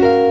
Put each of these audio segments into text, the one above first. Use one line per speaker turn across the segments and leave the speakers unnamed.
I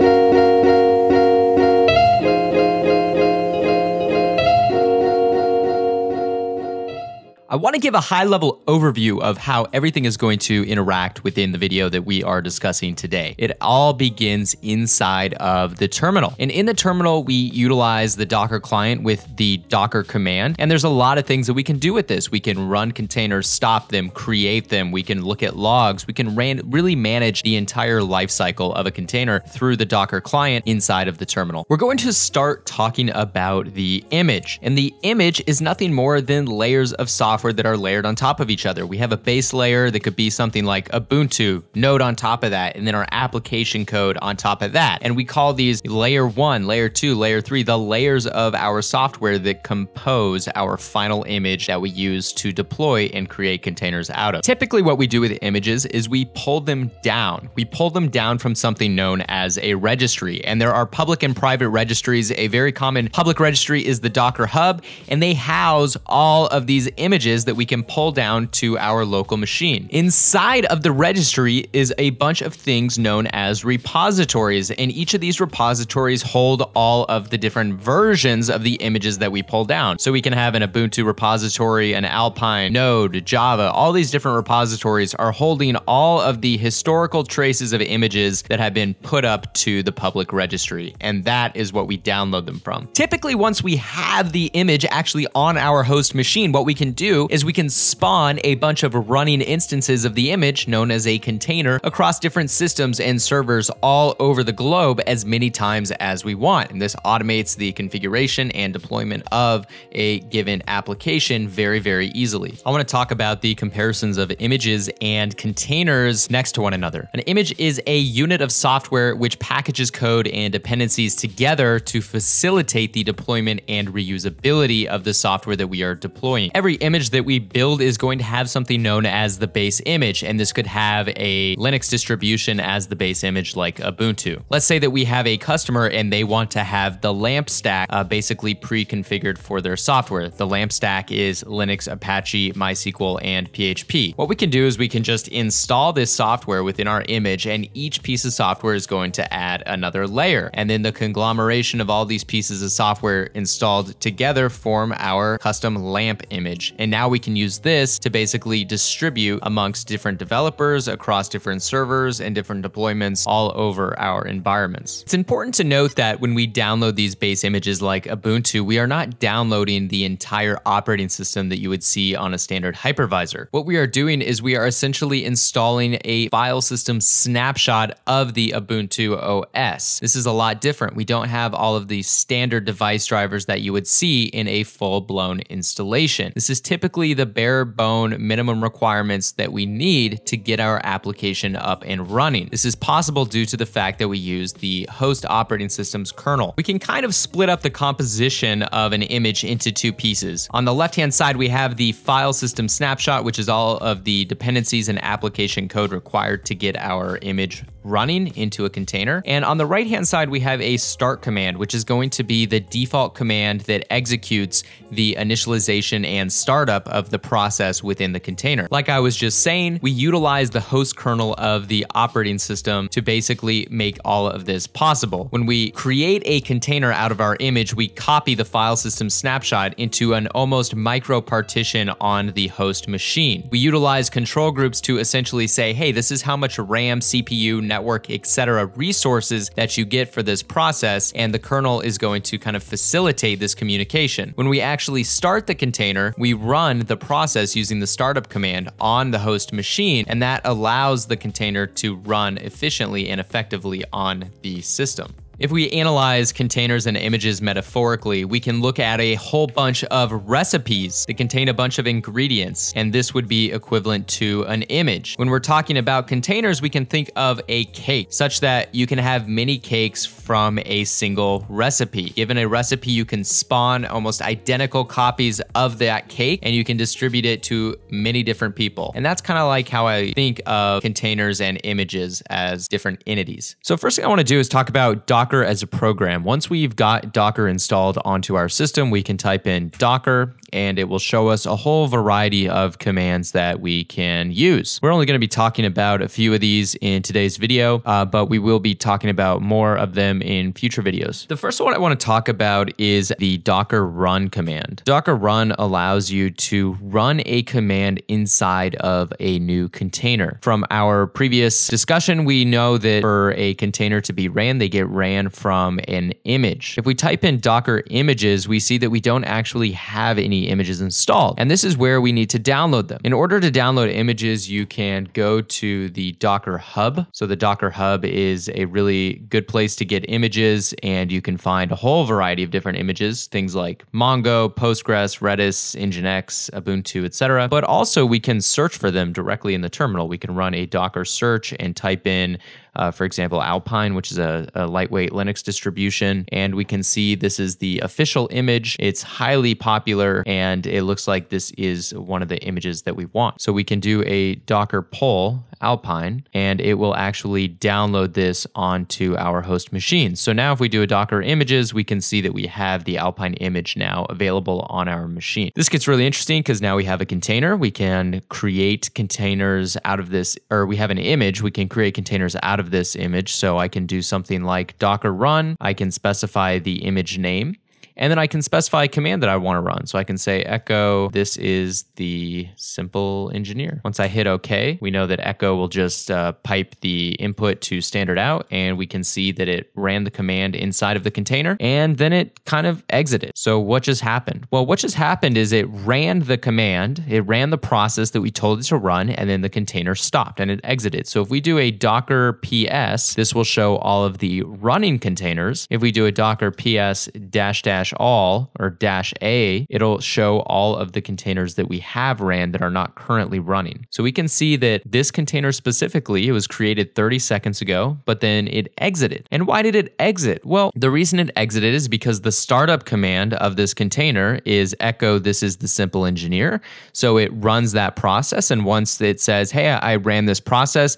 want to give a high level overview of how everything is going to interact within the video that we are discussing today. It all begins inside of the terminal. And in the terminal, we utilize the Docker client with the Docker command. And there's a lot of things that we can do with this. We can run containers, stop them, create them. We can look at logs. We can ran really manage the entire lifecycle of a container through the Docker client inside of the terminal. We're going to start talking about the image. And the image is nothing more than layers of software software that are layered on top of each other. We have a base layer that could be something like Ubuntu, Node on top of that, and then our application code on top of that. And we call these layer one, layer two, layer three, the layers of our software that compose our final image that we use to deploy and create containers out of. Typically, what we do with images is we pull them down. We pull them down from something known as a registry. And there are public and private registries. A very common public registry is the Docker Hub, and they house all of these images images that we can pull down to our local machine. Inside of the registry is a bunch of things known as repositories, and each of these repositories hold all of the different versions of the images that we pull down. So we can have an Ubuntu repository, an Alpine, Node, Java, all these different repositories are holding all of the historical traces of images that have been put up to the public registry, and that is what we download them from. Typically, once we have the image actually on our host machine, what we can do is we can spawn a bunch of running instances of the image, known as a container, across different systems and servers all over the globe as many times as we want. And this automates the configuration and deployment of a given application very, very easily. I want to talk about the comparisons of images and containers next to one another. An image is a unit of software which packages code and dependencies together to facilitate the deployment and reusability of the software that we are deploying. Every image image that we build is going to have something known as the base image, and this could have a Linux distribution as the base image like Ubuntu. Let's say that we have a customer and they want to have the LAMP stack uh, basically pre-configured for their software. The LAMP stack is Linux, Apache, MySQL, and PHP. What we can do is we can just install this software within our image, and each piece of software is going to add another layer. And then the conglomeration of all these pieces of software installed together form our custom LAMP image. And now now we can use this to basically distribute amongst different developers across different servers and different deployments all over our environments. It's important to note that when we download these base images like Ubuntu, we are not downloading the entire operating system that you would see on a standard hypervisor. What we are doing is we are essentially installing a file system snapshot of the Ubuntu OS. This is a lot different. We don't have all of the standard device drivers that you would see in a full-blown installation. This is typically typically the bare bone minimum requirements that we need to get our application up and running. This is possible due to the fact that we use the host operating system's kernel. We can kind of split up the composition of an image into two pieces. On the left-hand side, we have the file system snapshot, which is all of the dependencies and application code required to get our image running into a container. And on the right hand side, we have a start command, which is going to be the default command that executes the initialization and startup of the process within the container. Like I was just saying, we utilize the host kernel of the operating system to basically make all of this possible. When we create a container out of our image, we copy the file system snapshot into an almost micro partition on the host machine. We utilize control groups to essentially say, hey, this is how much RAM, CPU, network, etc. resources that you get for this process, and the kernel is going to kind of facilitate this communication. When we actually start the container, we run the process using the startup command on the host machine, and that allows the container to run efficiently and effectively on the system. If we analyze containers and images metaphorically, we can look at a whole bunch of recipes that contain a bunch of ingredients, and this would be equivalent to an image. When we're talking about containers, we can think of a cake, such that you can have many cakes from a single recipe. Given a recipe, you can spawn almost identical copies of that cake, and you can distribute it to many different people. And that's kind of like how I think of containers and images as different entities. So first thing I want to do is talk about Docker Docker as a program. Once we've got Docker installed onto our system, we can type in Docker and it will show us a whole variety of commands that we can use. We're only going to be talking about a few of these in today's video, uh, but we will be talking about more of them in future videos. The first one I want to talk about is the docker run command. Docker run allows you to run a command inside of a new container. From our previous discussion, we know that for a container to be ran, they get ran from an image. If we type in docker images, we see that we don't actually have any images installed. And this is where we need to download them. In order to download images, you can go to the Docker Hub. So the Docker Hub is a really good place to get images, and you can find a whole variety of different images, things like Mongo, Postgres, Redis, Nginx, Ubuntu, etc. But also we can search for them directly in the terminal. We can run a Docker search and type in uh, for example, Alpine, which is a, a, lightweight Linux distribution. And we can see this is the official image. It's highly popular, and it looks like this is one of the images that we want. So we can do a Docker pull Alpine, and it will actually download this onto our host machine. So now if we do a Docker images, we can see that we have the Alpine image now available on our machine. This gets really interesting because now we have a container. We can create containers out of this, or we have an image. We can create containers out this image. So I can do something like docker run. I can specify the image name. And then I can specify a command that I want to run. So I can say echo, this is the simple engineer. Once I hit OK, we know that echo will just uh, pipe the input to standard out, and we can see that it ran the command inside of the container, and then it kind of exited. So what just happened? Well, what just happened is it ran the command, it ran the process that we told it to run, and then the container stopped and it exited. So if we do a docker ps, this will show all of the running containers. If we do a docker ps dash dash dash all or dash A, it'll show all of the containers that we have ran that are not currently running. So we can see that this container specifically, it was created 30 seconds ago, but then it exited. And why did it exit? Well, the reason it exited is because the startup command of this container is echo, this is the simple engineer. So it runs that process. And once it says, hey, I ran this process,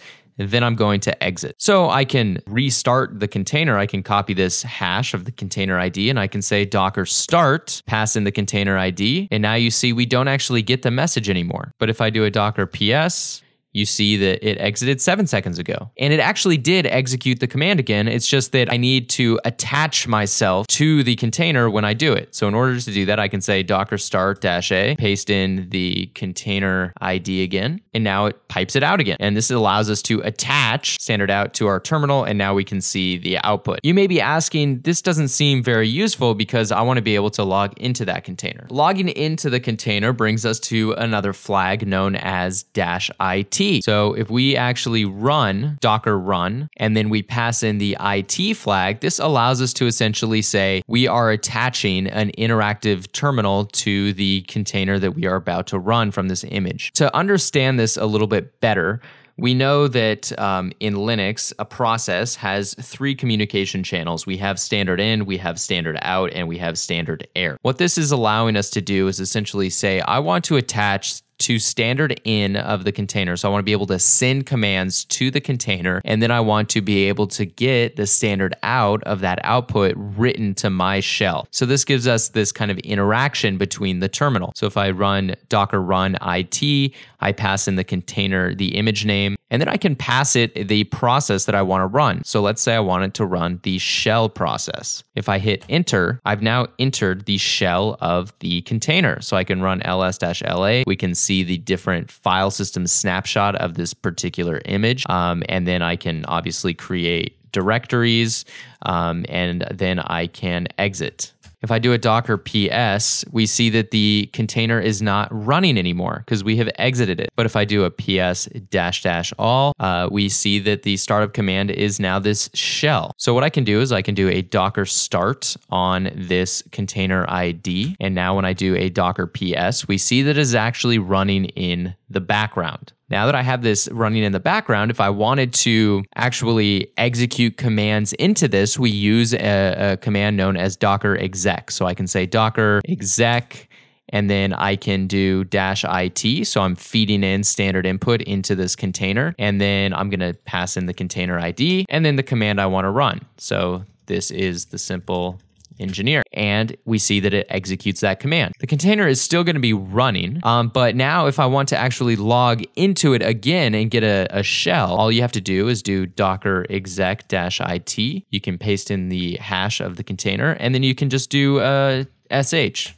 then I'm going to exit. So I can restart the container. I can copy this hash of the container ID and I can say docker start, pass in the container ID. And now you see we don't actually get the message anymore. But if I do a docker ps, you see that it exited seven seconds ago. And it actually did execute the command again. It's just that I need to attach myself to the container when I do it. So in order to do that, I can say docker start dash a, paste in the container ID again, and now it pipes it out again. And this allows us to attach standard out to our terminal, and now we can see the output. You may be asking, this doesn't seem very useful because I want to be able to log into that container. Logging into the container brings us to another flag known as dash IT. So if we actually run docker run and then we pass in the IT flag, this allows us to essentially say we are attaching an interactive terminal to the container that we are about to run from this image. To understand this a little bit better, we know that um, in Linux, a process has three communication channels. We have standard in, we have standard out, and we have standard air. What this is allowing us to do is essentially say, I want to attach to standard in of the container. So I want to be able to send commands to the container, and then I want to be able to get the standard out of that output written to my shell. So this gives us this kind of interaction between the terminal. So if I run docker run it, I pass in the container the image name, and then I can pass it the process that I want to run. So let's say I wanted to run the shell process. If I hit enter, I've now entered the shell of the container. So I can run ls-la. We can see the different file system snapshot of this particular image. Um, and then I can obviously create directories um, and then I can exit. If I do a docker ps, we see that the container is not running anymore because we have exited it. But if I do a ps dash dash all, uh, we see that the startup command is now this shell. So what I can do is I can do a docker start on this container ID. And now when I do a docker ps, we see that it is actually running in the background. Now that I have this running in the background, if I wanted to actually execute commands into this, we use a, a command known as docker exec. So I can say docker exec and then I can do dash IT. So I'm feeding in standard input into this container, and then I'm going to pass in the container ID and then the command I want to run. So this is the simple engineer. And we see that it executes that command. The container is still going to be running, um, but now if I want to actually log into it again and get a, a shell, all you have to do is do docker exec it. You can paste in the hash of the container, and then you can just do uh, sh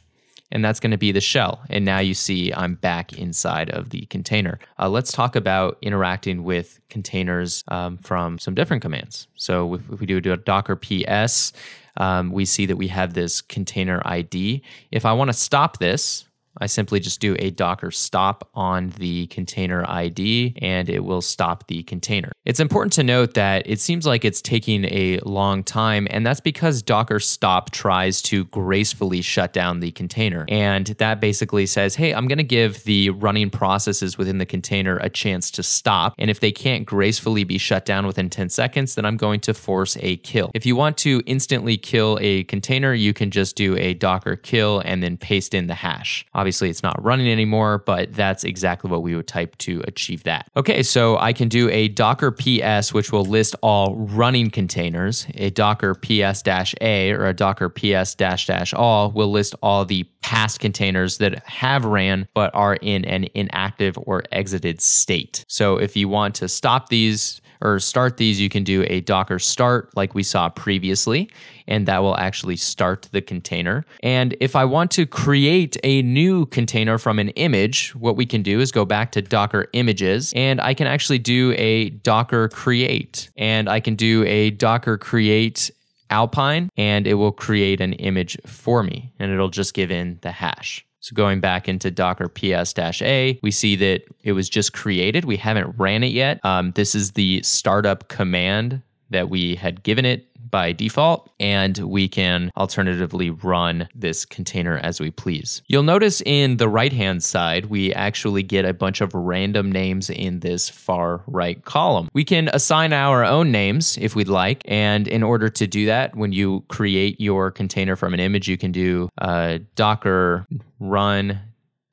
and that's going to be the shell. And now you see I'm back inside of the container. Uh, let's talk about interacting with containers um, from some different commands. So if, if we do a docker ps, um, we see that we have this container ID. If I want to stop this, I simply just do a docker stop on the container ID and it will stop the container. It's important to note that it seems like it's taking a long time, and that's because docker stop tries to gracefully shut down the container. And that basically says, hey, I'm going to give the running processes within the container a chance to stop. And if they can't gracefully be shut down within 10 seconds, then I'm going to force a kill. If you want to instantly kill a container, you can just do a docker kill and then paste in the hash. Obviously, it's not running anymore, but that's exactly what we would type to achieve that. Okay, so I can do a docker ps, which will list all running containers. A docker ps-a or a docker ps-all will list all the past containers that have ran but are in an inactive or exited state. So if you want to stop these or start these, you can do a Docker start like we saw previously, and that will actually start the container. And if I want to create a new container from an image, what we can do is go back to Docker images, and I can actually do a Docker create, and I can do a Docker create Alpine, and it will create an image for me, and it'll just give in the hash. So going back into Docker ps-a, we see that it was just created. We haven't ran it yet. Um, this is the startup command that we had given it by default, and we can alternatively run this container as we please. You'll notice in the right hand side, we actually get a bunch of random names in this far right column. We can assign our own names if we'd like, and in order to do that, when you create your container from an image, you can do uh, docker run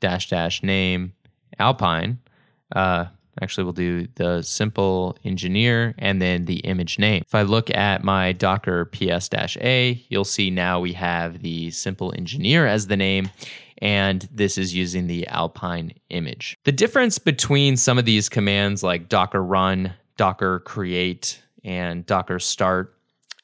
dash dash name alpine. Uh, Actually, we'll do the simple engineer and then the image name. If I look at my Docker ps-a, you'll see now we have the simple engineer as the name and this is using the Alpine image. The difference between some of these commands like docker run, docker create, and docker start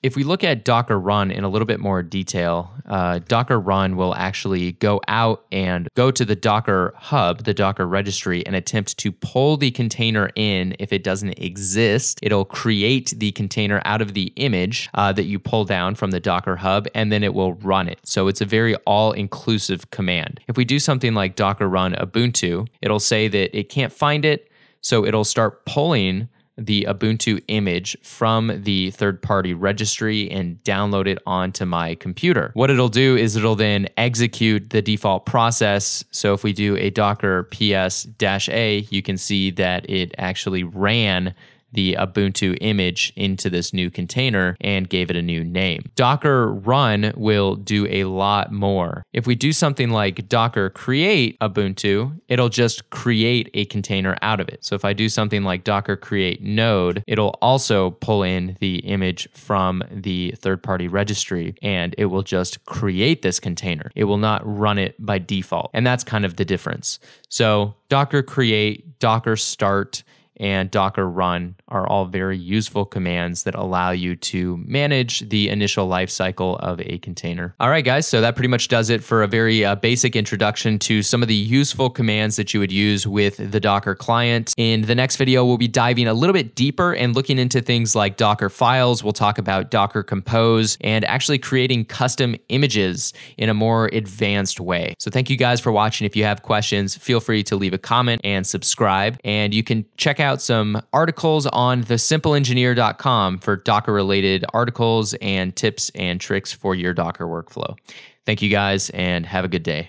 if we look at Docker Run in a little bit more detail, uh, Docker Run will actually go out and go to the Docker hub, the Docker registry, and attempt to pull the container in. If it doesn't exist, it'll create the container out of the image uh, that you pull down from the Docker hub, and then it will run it. So it's a very all inclusive command. If we do something like Docker Run Ubuntu, it'll say that it can't find it. So it'll start pulling the Ubuntu image from the third party registry and download it onto my computer. What it'll do is it'll then execute the default process. So if we do a docker ps a, you can see that it actually ran the Ubuntu image into this new container and gave it a new name. Docker run will do a lot more. If we do something like Docker create Ubuntu, it'll just create a container out of it. So if I do something like Docker create node, it'll also pull in the image from the third party registry and it will just create this container. It will not run it by default. And that's kind of the difference. So Docker create, Docker start, and Docker run are all very useful commands that allow you to manage the initial lifecycle of a container. All right, guys, so that pretty much does it for a very uh, basic introduction to some of the useful commands that you would use with the Docker client. In the next video, we'll be diving a little bit deeper and looking into things like Docker files. We'll talk about Docker Compose and actually creating custom images in a more advanced way. So thank you guys for watching. If you have questions, feel free to leave a comment and subscribe. And you can check out some articles on thesimpleengineer.com for Docker related articles and tips and tricks for your Docker workflow. Thank you guys and have a good day.